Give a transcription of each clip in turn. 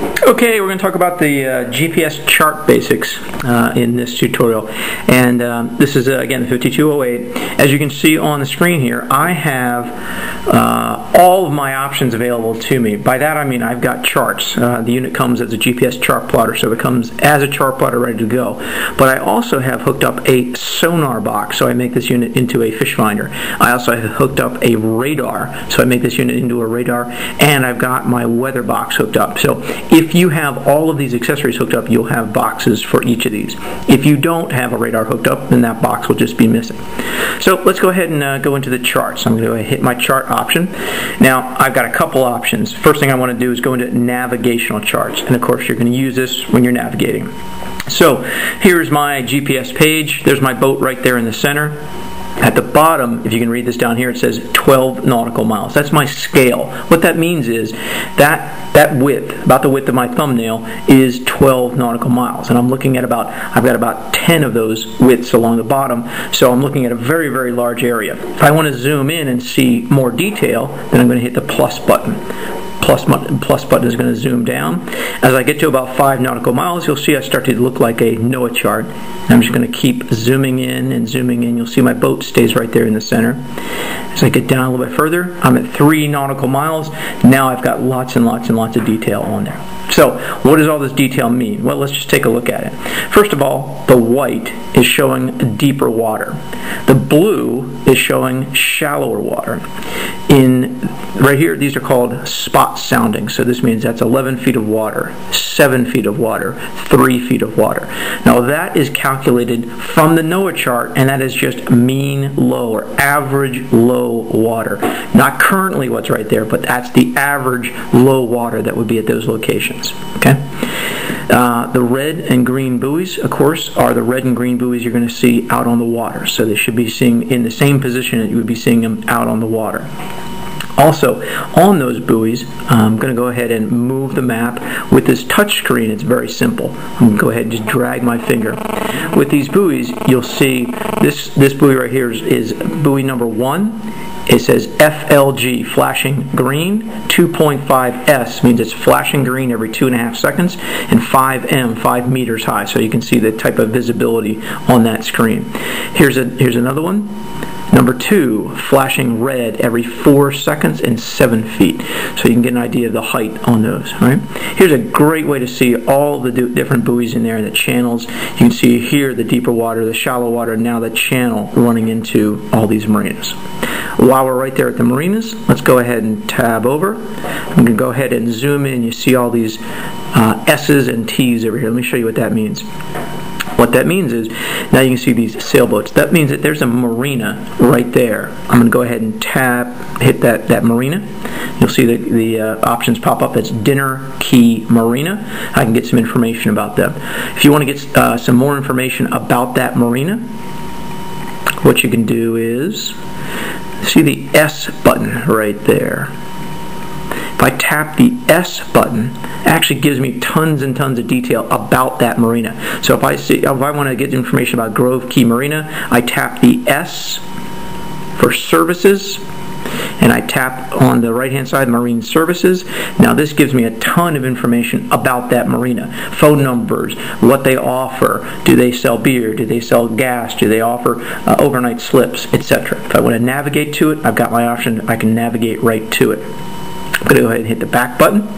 Okay, we're going to talk about the uh, GPS chart basics uh, in this tutorial. And um, this is, uh, again, the 5208. As you can see on the screen here, I have uh, all of my options available to me. By that I mean I've got charts. Uh, the unit comes as a GPS chart plotter, so it comes as a chart plotter ready to go. But I also have hooked up a sonar box, so I make this unit into a fish finder. I also have hooked up a radar, so I make this unit into a radar. And I've got my weather box hooked up. So if you have all of these accessories hooked up, you'll have boxes for each of these. If you don't have a radar hooked up, then that box will just be missing. So let's go ahead and uh, go into the charts. I'm going to hit my chart option. Now, I've got a couple options. First thing I want to do is go into navigational charts. And of course, you're going to use this when you're navigating. So here's my GPS page. There's my boat right there in the center. At the bottom, if you can read this down here, it says 12 nautical miles. That's my scale. What that means is that that width, about the width of my thumbnail, is 12 nautical miles. And I'm looking at about, I've got about 10 of those widths along the bottom, so I'm looking at a very, very large area. If I want to zoom in and see more detail, then I'm going to hit the plus button plus, plus button is going to zoom down. As I get to about 5 nautical miles, you'll see I start to look like a NOAA chart. I'm just going to keep zooming in and zooming in. You'll see my boat stays right there in the center. As I get down a little bit further, I'm at 3 nautical miles. Now I've got lots and lots and lots of detail on there. So, what does all this detail mean? Well, let's just take a look at it. First of all, the white is showing deeper water. The blue is showing shallower water. In right here, these are called spot sounding. So this means that's 11 feet of water, 7 feet of water, 3 feet of water. Now that is calculated from the NOAA chart, and that is just mean low or average low water. Not currently what's right there, but that's the average low water that would be at those locations. Okay. Uh, the red and green buoys, of course, are the red and green buoys you're going to see out on the water. So they should be seeing in the same position that you would be seeing them out on the water. Also, on those buoys, I'm going to go ahead and move the map. With this touch screen, it's very simple. I'm going to go ahead and just drag my finger. With these buoys, you'll see this, this buoy right here is, is buoy number one it says FLG, flashing green. 2.5S means it's flashing green every two and a half seconds. And 5M, 5 meters high. So you can see the type of visibility on that screen. Here's, a, here's another one. Number two, flashing red every four seconds and seven feet. So you can get an idea of the height on those. Right? Here's a great way to see all the different buoys in there and the channels. You can see here the deeper water, the shallow water, and now the channel running into all these marinas. While we're right there at the marinas, let's go ahead and tab over. I'm going to go ahead and zoom in. You see all these uh, S's and T's over here. Let me show you what that means. What that means is, now you can see these sailboats. That means that there's a marina right there. I'm going to go ahead and tap, hit that, that marina. You'll see the, the uh, options pop up. That's Dinner Key Marina. I can get some information about them. If you want to get uh, some more information about that marina, what you can do is see the S button right there. If I tap the S button, actually gives me tons and tons of detail about that marina. So if I see, if I want to get information about Grove Key Marina, I tap the S for services and I tap on the right hand side marine services. Now this gives me a ton of information about that marina. Phone numbers what they offer. Do they sell beer? Do they sell gas? Do they offer uh, overnight slips etc if I want to navigate to it I've got my option. I can navigate right to it I'm going to go ahead and hit the back button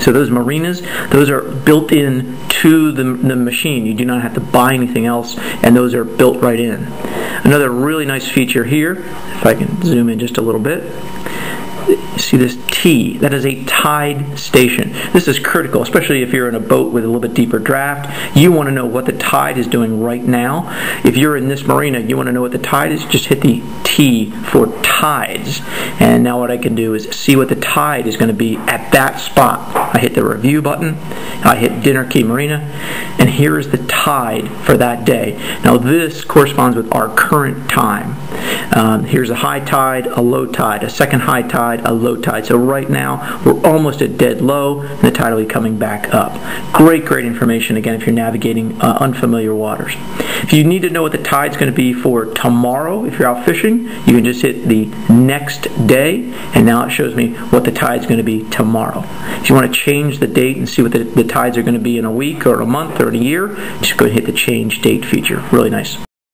so those marinas, those are built in to the, the machine. You do not have to buy anything else, and those are built right in. Another really nice feature here, if I can zoom in just a little bit, see this T, that is a tide station. This is critical, especially if you're in a boat with a little bit deeper draft. You want to know what the tide is doing right now. If you're in this marina, you want to know what the tide is, just hit the T for tides. And now what I can do is see what the tide is going to be at that spot. I hit the review button, I hit Dinner Key Marina, and here is the tide for that day. Now this corresponds with our current time. Um, here's a high tide, a low tide, a second high tide, a low tide. So right now we're almost at dead low, and the tide will be coming back up. Great, great information again if you're navigating uh, unfamiliar waters. If you need to know what the tide's going to be for tomorrow, if you're out fishing, you can just hit the next day, and now it shows me what the tide's going to be tomorrow. If you want to change the date and see what the, the tides are going to be in a week or a month or in a year, just go and hit the change date feature. Really nice.